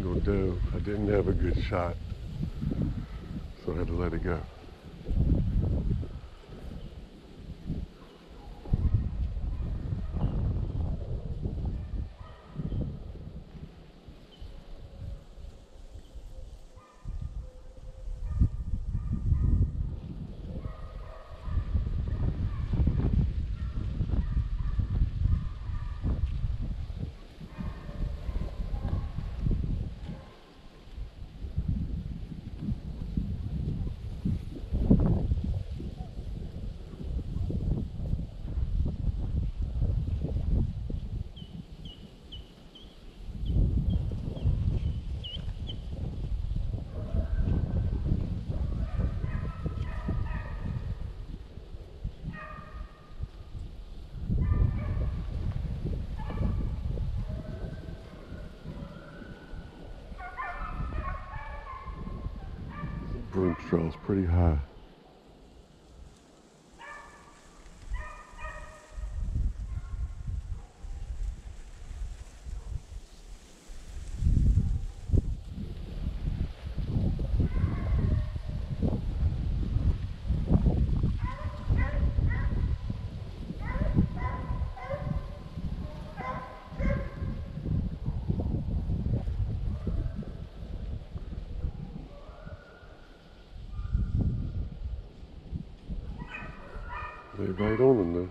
wasn't. I didn't have a good shot, so I had to let it go. Broom straw's pretty high. They ride on and they